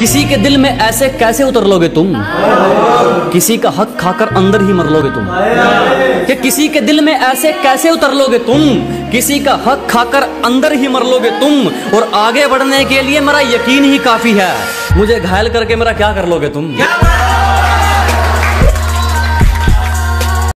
किसी के दिल में ऐसे कैसे उतर लोगे तुम? किसी का हक खाकर अंदर ही मर लोगे तुम। कि किसी के दिल में ऐसे कैसे उतर लोगे तुम? किसी का हक खाकर अंदर ही मर लोगे तुम। और आगे बढ़ने के लिए मेरा यकीन ही काफ़ी है। मुझे घायल करके मेरा क्या कर लोगे तुम?